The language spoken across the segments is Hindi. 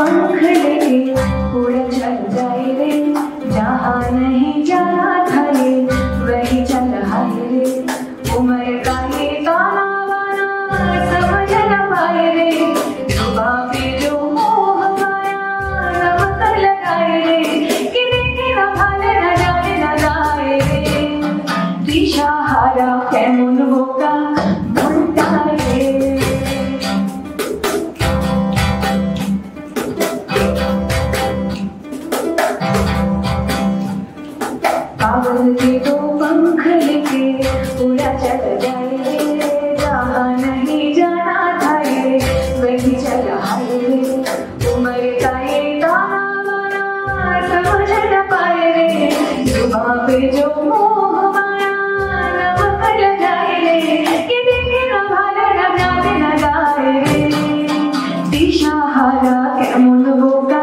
I'm पागल के तो पंख लेके पूरा चल जाए जहाँ नहीं जाना था ये वही चला है उम्र का ये ताना बाना समझ न पाए रे ज़ुबान पे जो मोह माया नमक लगाए रे ये देखे न भाला न जाने न गाए रे। दिशा हारा के मुंड बोका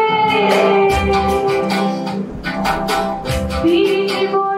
Be People